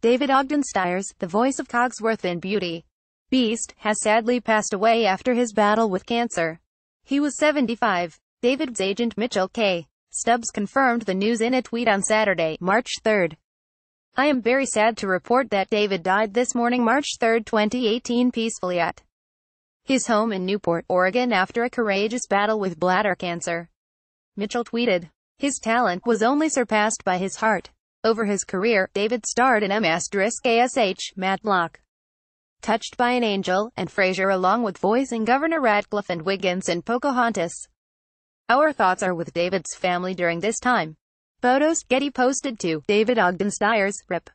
David Ogden Stiers, the voice of Cogsworth in Beauty Beast, has sadly passed away after his battle with cancer. He was 75. David's agent Mitchell K. Stubbs confirmed the news in a tweet on Saturday, March 3. I am very sad to report that David died this morning March 3, 2018 peacefully at his home in Newport, Oregon after a courageous battle with bladder cancer. Mitchell tweeted, His talent was only surpassed by his heart. Over his career, David starred in M***ASH, Matlock, Touched by an Angel, and Frasier along with voicing Governor Ratcliffe and Wiggins in Pocahontas. Our thoughts are with David's family during this time. Photos, Getty posted to David Ogden Stiers, Rip.